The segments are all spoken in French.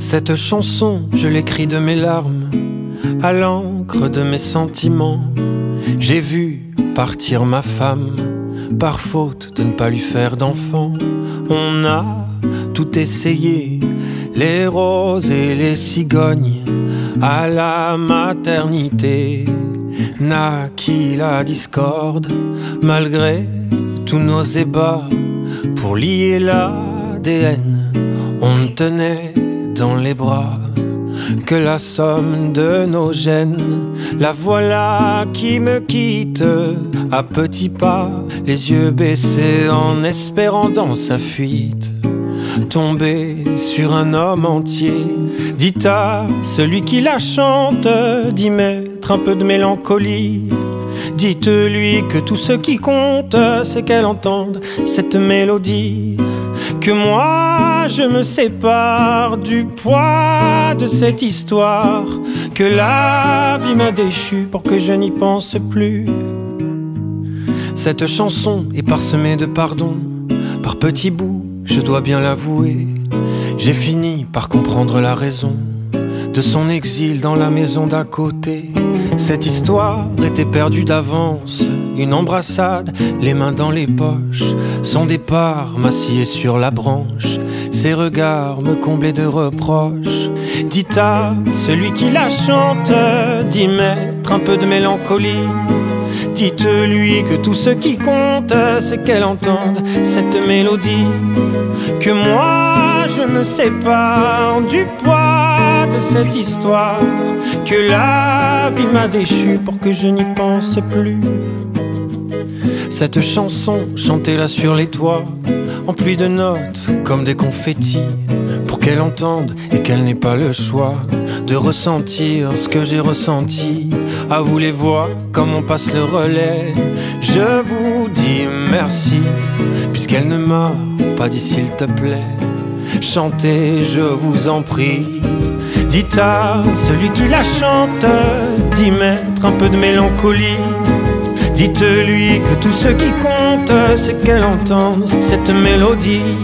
Cette chanson, je l'écris de mes larmes, à l'encre de mes sentiments. J'ai vu partir ma femme, par faute de ne pas lui faire d'enfant. On a tout essayé, les roses et les cigognes, à la maternité. Naquit la discorde, malgré tous nos ébats, pour lier l'ADN, on tenait les bras que la somme de nos gènes. La voilà qui me quitte à petits pas, les yeux baissés en espérant dans sa fuite. Tomber sur un homme entier, dit à celui qui la chante d'y mettre un peu de mélancolie. Dites-lui que tout ce qui compte, c'est qu'elle entende cette mélodie que moi je me sépare du poids de cette histoire, que la vie m'a déchu pour que je n'y pense plus. Cette chanson est parsemée de pardon, par petits bouts, je dois bien l'avouer. J'ai fini par comprendre la raison de son exil dans la maison d'à côté. Cette histoire était perdue d'avance une embrassade, les mains dans les poches. Son départ m'assied sur la branche. Ses regards me comblaient de reproches. Dit à celui qui la chante d'y mettre un peu de mélancolie. Dites-lui que tout ce qui compte, c'est qu'elle entende cette mélodie. Que moi, je me sépare du poids de cette histoire. Que la vie m'a déchu pour que je n'y pense plus. Cette chanson, chantez-la sur les toits, en pluie de notes, comme des confettis, pour qu'elle entende et qu'elle n'ait pas le choix de ressentir ce que j'ai ressenti. À vous les voix, comme on passe le relais, je vous dis merci, puisqu'elle ne m'a pas dit s'il te plaît. Chantez, je vous en prie. Dites à celui qui la chante d'y mettre un peu de mélancolie Dites-lui que tout ce qui compte, c'est qu'elle entende cette mélodie.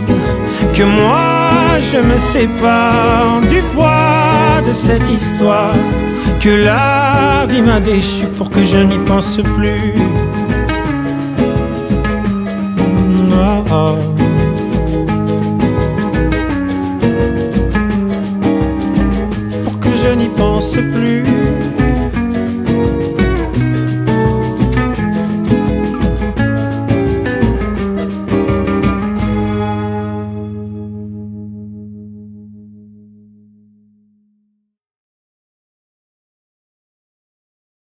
Que moi, je me sépare du poids de cette histoire. Que la vie m'a déchu pour que je n'y pense plus. Oh, oh. discipline